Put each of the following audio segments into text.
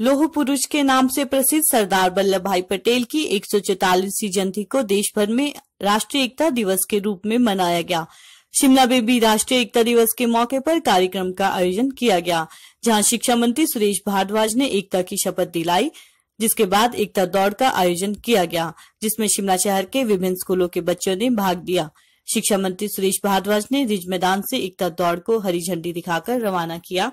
लोह पुरुष के नाम से प्रसिद्ध सरदार वल्लभ भाई पटेल की एक सौ जयंती को देश भर में राष्ट्रीय एकता दिवस के रूप में मनाया गया। शिमला में भी राष्ट्रीय एकता दिवस के मौके पर कार्यक्रम का आयोजन किया गया, जहाँ शिक्षा मंत्री सुरेश भारद्वाज ने एकता की शपथ दिलाई, जिसके बाद एकता दौड़ का आयोजन किया गया, जिसमें शिमला शहर के विभिन्न स्कूलों के बच्चों ने भाग लिया। शिक्षा मंत्री सुरेश भारद्वाज ने रिज मैदान से एकता दौड़ को हरी झंडी दिखाकर रवाना किया।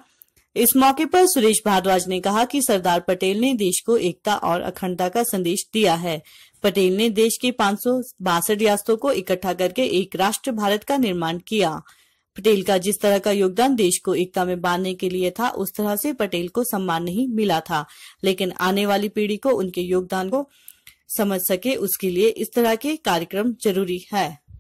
इस मौके पर सुरेश भारद्वाज ने कहा कि सरदार पटेल ने देश को एकता और अखंडता का संदेश दिया है। पटेल ने देश के पाँच रियासतों को इकट्ठा करके एक राष्ट्र भारत का निर्माण किया। पटेल का जिस तरह का योगदान देश को एकता में बांधने के लिए था, उस तरह से पटेल को सम्मान नहीं मिला था। लेकिन आने वाली पीढ़ी को उनके योगदान को समझ सके, उसके लिए इस तरह के कार्यक्रम ज़रूरी है।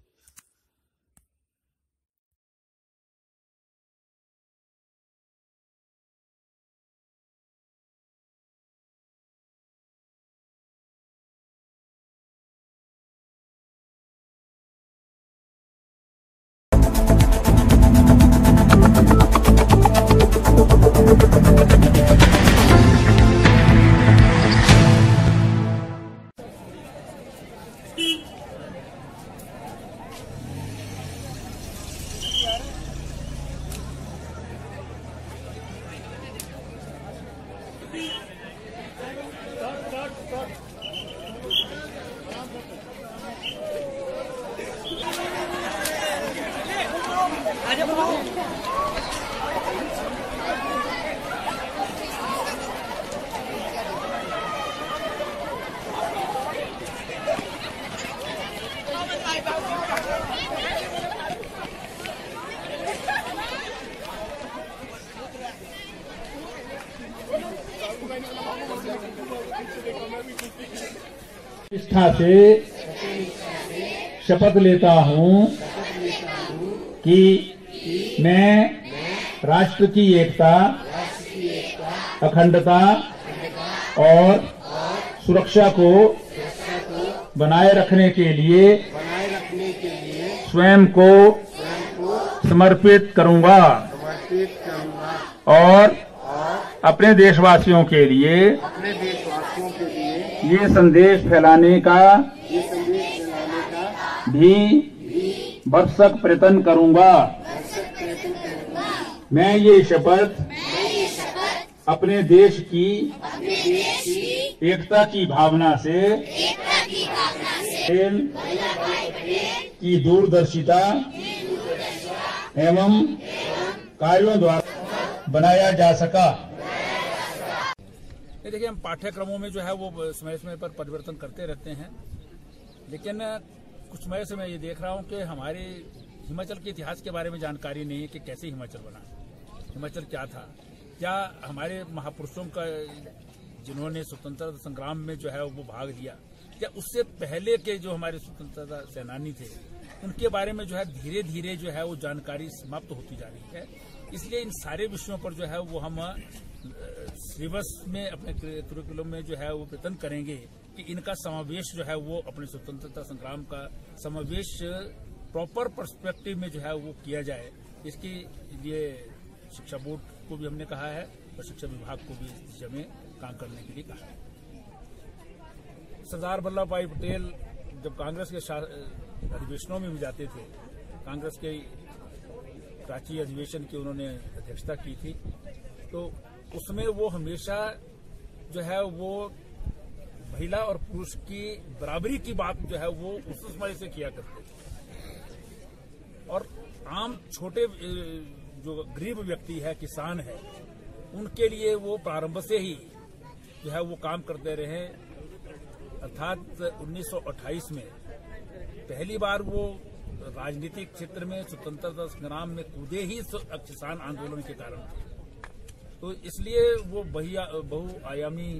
निष्ठा से शपथ लेता हूँ कि मैं राष्ट्र की एकता, अखंडता और सुरक्षा को बनाए रखने के लिए स्वयं को समर्पित करूँगा और अपने देशवासियों के लिए अपने के लिए ये संदेश फैलाने का ये संदेश फैलाने का भी भरसक प्रयत्न करूँगा। मैं ये शपथ अपने देश की एकता की भावना से खेल की दूरदर्शिता एवं कार्यों द्वारा बनाया जा सका। ये देखिए, हम पाठ्यक्रमों में जो है वो समय समय पर परिवर्तन करते रहते हैं। लेकिन, कुछ समय से मैं ये देख रहा हूँ कि हमारे हिमाचल के इतिहास के बारे में जानकारी नहीं है कि कैसे हिमाचल बना। हिमाचल क्या था? क्या हमारे महापुरुषों का, जिन्होंने स्वतंत्रता संग्राम में जो है वो भाग लिया, क्या उससे पहले के जो हमारे स्वतंत्रता सेनानी थे, उनके बारे में जो है धीरे धीरे जो है वो जानकारी समाप्त होती जा रही है। इसलिए इन सारे विषयों पर जो है वो हम सिलेबस में अपने करिकुलम में जो है वो प्रयत्न करेंगे कि इनका समावेश जो है वो अपने स्वतंत्रता संग्राम का समावेश प्रॉपर पर्सपेक्टिव में जो है वो किया जाए। इसके लिए शिक्षा बोर्ड को भी हमने कहा है और शिक्षा विभाग को भी इस दिशा में काम करने के लिए कहा है। सरदार वल्लभ भाई पटेल जब कांग्रेस के अधिवेशनों में भी जाते थे, कांग्रेस के प्राची अधिवेशन की उन्होंने अध्यक्षता की थी तो उसमें वो हमेशा जो है वो महिला और पुरुष की बराबरी की बात जो है वो उस समय से किया करते थे। और आम छोटे जो गरीब व्यक्ति है, किसान है, उनके लिए वो प्रारंभ से ही जो है वो काम करते रहे। अर्थात 1928 में पहली बार वो राजनीतिक क्षेत्र में स्वतंत्रता संग्राम में कूदे ही किसान आंदोलन के कारण थे। तो इसलिए वो बहुआयामी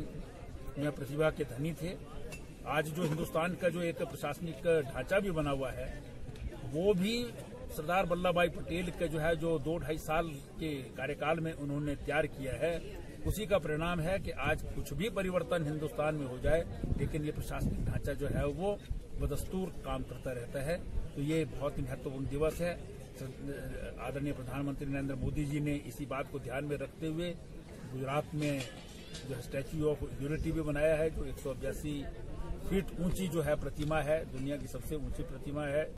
प्रतिभा के धनी थे। आज जो हिंदुस्तान का जो एक प्रशासनिक ढांचा भी बना हुआ है, वो भी सरदार वल्लभ भाई पटेल का जो है, जो दो ढाई साल के कार्यकाल में उन्होंने तैयार किया है, उसी का परिणाम है कि आज कुछ भी परिवर्तन हिंदुस्तान में हो जाए, लेकिन ये प्रशासनिक ढांचा जो है, वो बदस्तूर काम करता रहता है। तो ये बहुत ही महत्वपूर्ण दिवस है। आदरणीय प्रधानमंत्री नरेंद्र मोदी जी ने इसी बात को ध्यान में रखते हुए गुजरात में जो स्टैच्यू ऑफ़ यूनिटी भी बनाया है, जो एक सौ बयासी फीट ऊँची जो है प्रतिमा है, दुनिया की सबसे ऊँची प्रतिमा है।